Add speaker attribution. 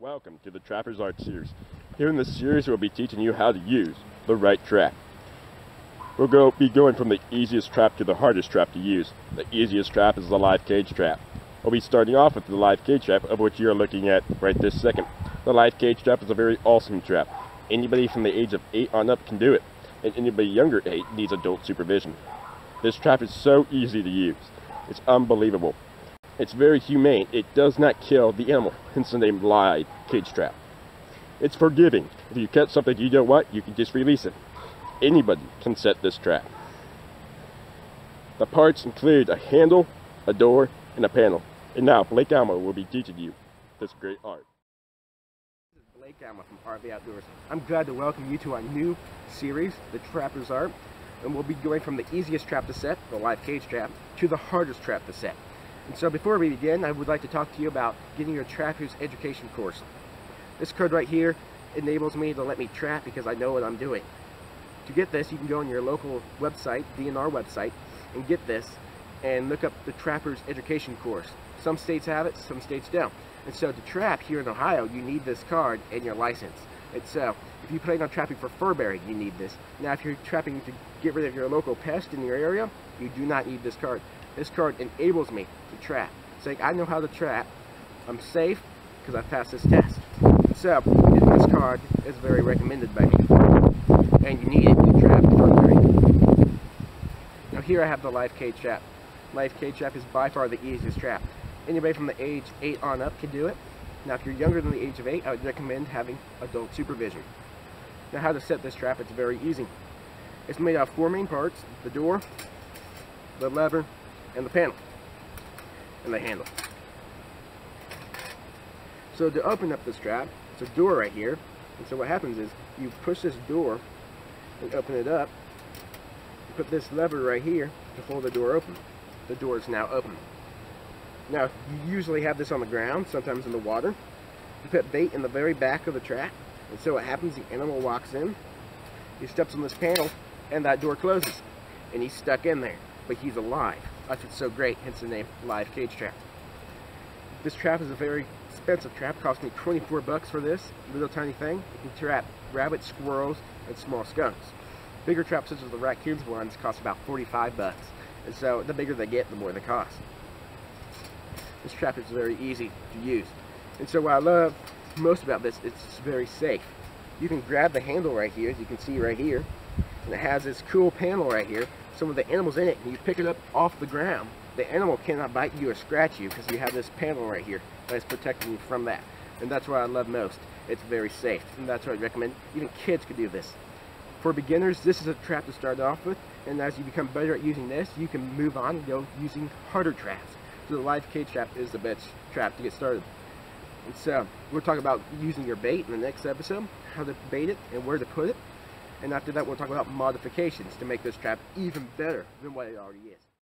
Speaker 1: Welcome to the Trapper's Art Series. Here in this series, we'll be teaching you how to use the right trap. We'll go, be going from the easiest trap to the hardest trap to use. The easiest trap is the live cage trap. We'll be starting off with the live cage trap, of which you are looking at right this second. The live cage trap is a very awesome trap. Anybody from the age of 8 on up can do it, and anybody younger 8 needs adult supervision. This trap is so easy to use. It's unbelievable. It's very humane. It does not kill the animal, hence the name live cage trap. It's forgiving. If you catch something you don't want, you can just release it. Anybody can set this trap. The parts include a handle, a door, and a panel. And now Blake Alma will be teaching you this great art.
Speaker 2: This is Blake Alma from RV Outdoors. I'm glad to welcome you to our new series, The Trapper's Art. And we'll be going from the easiest trap to set, the live cage trap, to the hardest trap to set. And so before we begin, I would like to talk to you about getting your trapper's education course. This code right here enables me to let me trap because I know what I'm doing. To get this, you can go on your local website, DNR website, and get this and look up the trapper's education course. Some states have it, some states don't. And so to trap here in Ohio, you need this card and your license. And so uh, if you plan on trapping for fur bearing, you need this. Now if you're trapping to get rid of your local pest in your area, you do not need this card. This card enables me to trap. Saying I know how to trap. I'm safe because I passed this test. So, this card is very recommended by me. And you need it to trap fur Now here I have the Live cage trap. Live cage trap is by far the easiest trap. Anybody from the age 8 on up can do it. Now if you're younger than the age of 8, I would recommend having adult supervision. Now how to set this trap, it's very easy. It's made out of four main parts, the door, the lever, and the panel and the handle. So to open up this trap, it's a door right here. And so what happens is you push this door and open it up. You put this lever right here to hold the door open. The door is now open. Now, you usually have this on the ground, sometimes in the water. You put bait in the very back of the trap. And so what happens, the animal walks in, he steps on this panel, and that door closes. And he's stuck in there, but he's alive. That's what's so great, hence the name Live Cage Trap. This trap is a very expensive trap. Cost me 24 bucks for this little tiny thing. You can trap rabbits, squirrels, and small skunks. Bigger traps such as the raccoons ones cost about 45 bucks. And so the bigger they get, the more they cost. This trap is very easy to use. And so what I love most about this, it's very safe. You can grab the handle right here, as you can see right here, and it has this cool panel right here some of the animals in it and you pick it up off the ground, the animal cannot bite you or scratch you because you have this panel right here that is protecting you from that. And that's what I love most. It's very safe, and that's what I recommend. Even kids could do this. For beginners, this is a trap to start off with, and as you become better at using this, you can move on and go using harder traps. So the live cage trap is the best trap to get started. And so, we'll talk about using your bait in the next episode, how to bait it and where to put it. And after that, we'll talk about modifications to make this trap even better than what it already is.